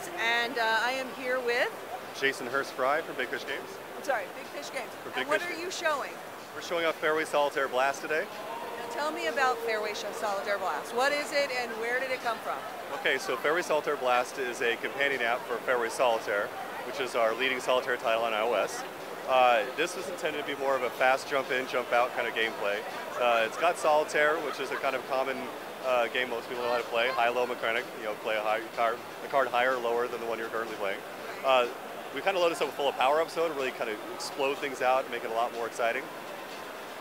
Games, and uh, I am here with. Jason Hurst Frye from Big Fish Games. I'm sorry, Big Fish Games. For and Big what are Games. you showing? We're showing off Fairway Solitaire Blast today. Now tell me about Fairway Solitaire Blast. What is it, and where did it come from? Okay, so Fairway Solitaire Blast is a companion app for Fairway Solitaire, which is our leading solitaire title on iOS. Uh, this is intended to be more of a fast jump in, jump out kind of gameplay. Uh, it's got solitaire, which is a kind of common uh, game most people know how to play, high-low mechanic. You know, play a high card, a card higher or lower than the one you're currently playing. Uh, we kind of loaded this up with full of power-ups, though, to really kind of explode things out and make it a lot more exciting.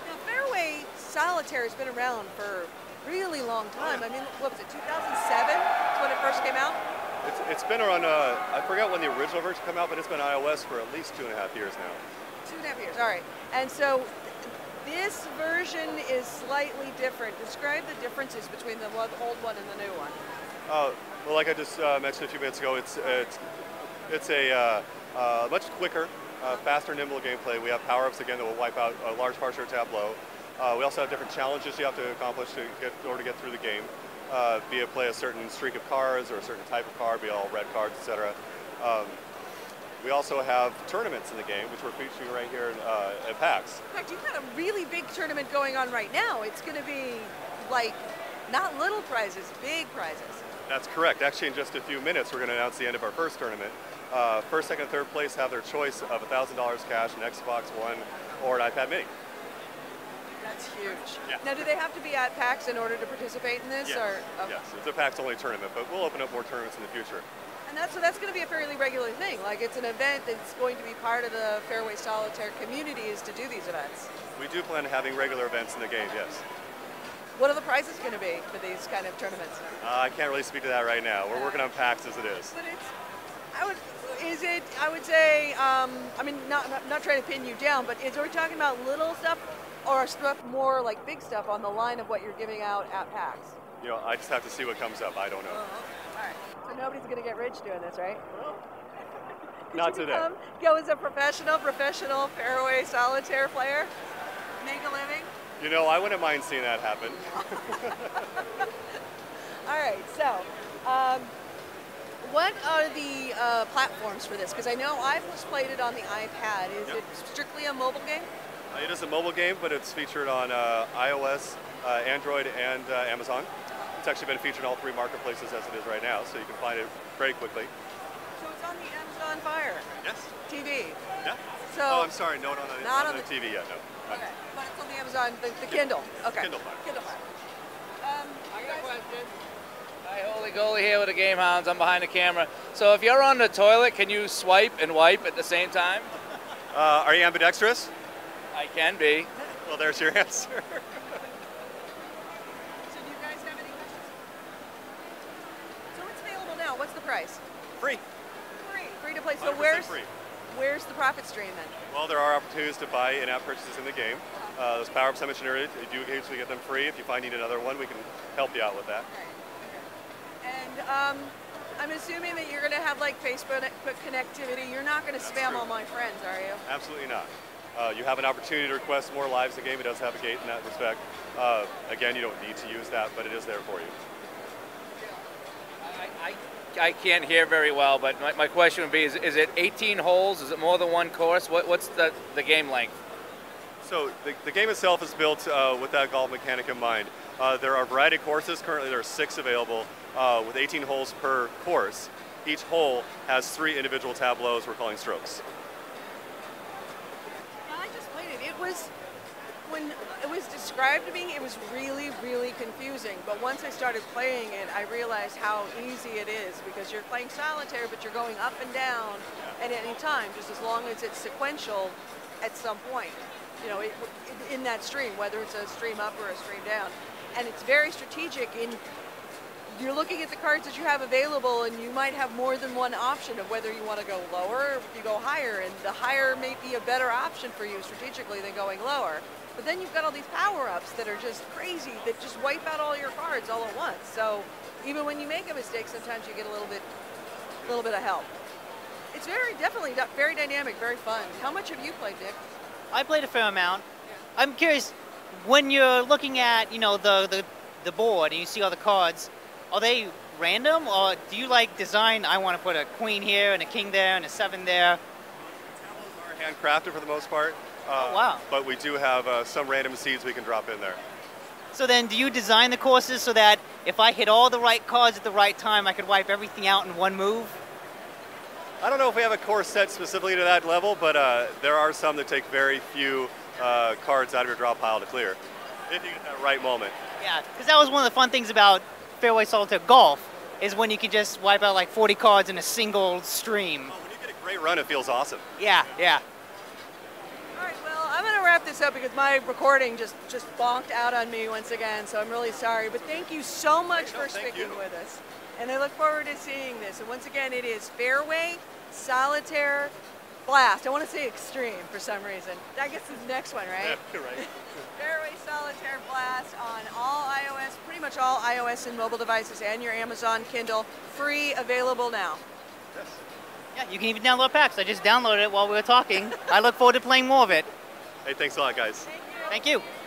Now, Fairway Solitaire has been around for a really long time. I mean, what was it, 2007? That's when it first came out? It's, it's been around, uh, I forgot when the original version came out, but it's been iOS for at least two and a half years now. Two and a half years, all right. And so this version is slightly different. Describe the differences between the old one and the new one. Uh, well, like I just uh, mentioned a few minutes ago, it's it's it's a uh, uh, much quicker, uh, faster, nimble gameplay. We have power-ups again that will wipe out a large part of your tableau. Uh, we also have different challenges you have to accomplish to get in order to get through the game. Be it play a certain streak of cards or a certain type of card, be all red cards, etc. Um, we also have tournaments in the game, which we're featuring right here uh, at PAX. In fact, you've got a really big tournament going on right now. It's going to be like not little prizes, big prizes. That's correct. Actually, in just a few minutes, we're going to announce the end of our first tournament. Uh, first, second, and third place have their choice of $1,000 cash, an Xbox One, or an iPad Mini. That's huge. Yeah. Now, do they have to be at PAX in order to participate in this? Yes. Or, okay. yes, it's a PAX-only tournament, but we'll open up more tournaments in the future. And that's so that's going to be a fairly regular thing. Like it's an event that's going to be part of the Fairway Solitaire community is to do these events. We do plan on having regular events in the game, yes. What are the prizes going to be for these kind of tournaments? Uh, I can't really speak to that right now. We're working on PAX as it is. But it's, I would, is it? I would say, um, I mean, not, not not trying to pin you down, but is are we talking about little stuff or stuff more like big stuff on the line of what you're giving out at PAX? You know, I just have to see what comes up. I don't know. All right. So nobody's going to get rich doing this, right? Not Could you today. become- go as a professional, professional fairway solitaire player, make a living. You know, I wouldn't mind seeing that happen. All right. So, um, what are the uh, platforms for this? Because I know I've just played it on the iPad. Is Yep. it strictly a mobile game? Uh, It is a mobile game, but it's featured on uh, iOS, Android, and uh, Amazon. It's actually been featured in all three marketplaces as it is right now, so you can find it very quickly. So it's on the Amazon Fire Yes. TV. Yeah. So oh, I'm sorry. No, not on, Not not on on the the- TV yet. No. Not- Okay, but it's on the Amazon, the, the Kindle. Okay. Kindle Fire. Kindle Fire. Um, I got a question. Hi, Holy Goalie here with the Game Hounds. I'm behind the camera. So if you're on the toilet, can you swipe and wipe at the same time? Uh, are you ambidextrous? I can be. Well, there's your answer. So do you guys have any questions? So what's available now? What's the price? free. Free. Free to play. So where's free. where's the profit stream then? Well, there are opportunities to buy in-app purchases in the game. Uh, those power-ups I mentioned earlier, you do occasionally get them free. If you find you need another one, we can help you out with that. Okay. And um, I'm assuming that you're going to have like Facebook connectivity. You're not going to spam all my friends, are you? Absolutely not. Uh, you have an opportunity to request more lives in the game. It does have a gate in that respect. Uh, again, you don't need to use that, but it is there for you. I, I, I can't hear very well, but my, my question would be: Is, is it 18 holes? Is it more than one course? What, what's the, the game length? So the, the game itself is built uh, with that golf mechanic in mind. Uh, there are a variety of courses. Currently, there are six available uh, with 18 holes per course. Each hole has three individual tableaus we're calling strokes. I just played it. It was when it was described to me, it was really, really confusing. But once I started playing it, I realized how easy it is because you're playing solitaire, but you're going up and down at any time, just as long as it's sequential at some point. You know, it, in that stream, whether it's a stream up or a stream down, and it's very strategic in you're looking at the cards that you have available and you might have more than one option of whether you want to go lower or if you go higher and the higher may be a better option for you strategically than going lower. But then you've got all these power-ups that are just crazy that just wipe out all your cards all at once. So even when you make a mistake sometimes you get a little bit a little bit of help. It's very definitely very dynamic very fun. How much have you played nick? I played a fair amount. I'm curious, when you're looking at, you know, the, the, the board and you see all the cards, are they random, or do you like design? I want to put a queen here and a king there and a seven there. Are handcrafted for the most part. Uh, Oh, wow. But we do have uh, some random seeds we can drop in there. So then, do you design the courses so that if I hit all the right cards at the right time, I could wipe everything out in one move? I don't know if we have a course set specifically to that level, but uh, there are some that take very few uh, cards out of your draw pile to clear. If you get that right moment. Yeah, because that was one of the fun things about Fairway Solitaire Golf, is when you can just wipe out like 40 cards in a single stream. Oh, when you get a great run, it feels awesome. Yeah, yeah. All right, well, I'm going to wrap this up because my recording just, just bonked out on me once again, so I'm really sorry. But thank you so much No, for thank sticking you. with us. And I look forward to seeing this. And once again, it is Fairway, Solitaire, Blast. I want to say Extreme for some reason. I guess it's the next one, right? Yeah, you're right. Fairway Solitaire Blast on all iOS, pretty much all iOS and mobile devices and your Amazon Kindle. Free, available now. Yes. Yeah, you can even download packs. I just downloaded it while we were talking. I look forward to playing more of it. Hey, thanks a lot, guys. Thank you. Thank you.